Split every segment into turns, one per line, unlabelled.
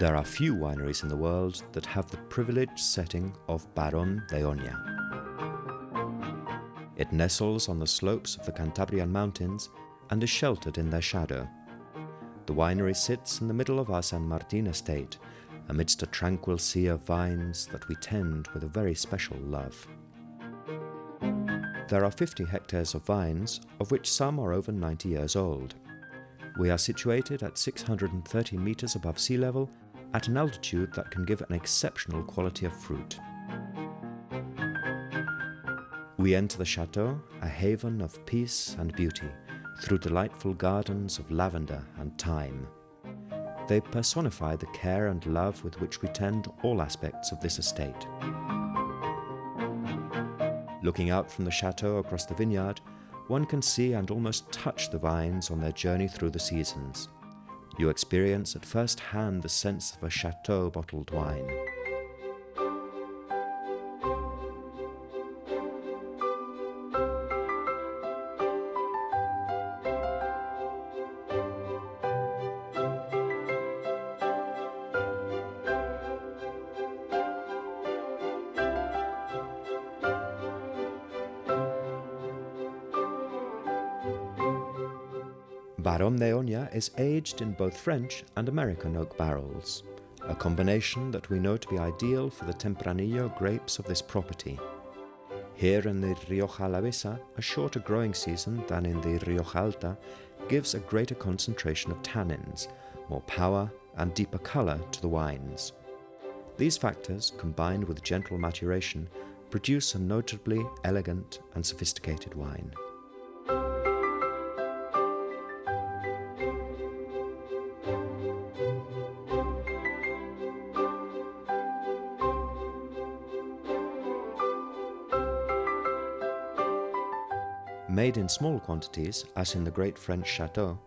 There are few wineries in the world that have the privileged setting of Baron de Oña. It nestles on the slopes of the Cantabrian Mountains and is sheltered in their shadow. The winery sits in the middle of our San Martin estate, amidst a tranquil sea of vines that we tend with a very special love. There are 50 hectares of vines, of which some are over 90 years old. We are situated at 630 metres above sea level at an altitude that can give an exceptional quality of fruit. We enter the chateau, a haven of peace and beauty, through delightful gardens of lavender and thyme. They personify the care and love with which we tend all aspects of this estate. Looking out from the chateau across the vineyard, one can see and almost touch the vines on their journey through the seasons. You experience at first hand the sense of a chateau bottled wine. Baron de Oña is aged in both French and American oak barrels, a combination that we know to be ideal for the Tempranillo grapes of this property. Here in the Rioja Alavesa, a shorter growing season than in the Rioja Alta gives a greater concentration of tannins, more power and deeper colour to the wines. These factors, combined with gentle maturation, produce a notably elegant and sophisticated wine. Made in small quantities, as in the great French chateau,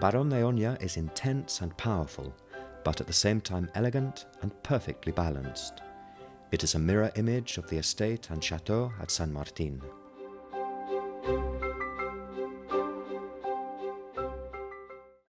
Baron de Oña is intense and powerful, but at the same time elegant and perfectly balanced. It is a mirror image of the estate and chateau at San Martin.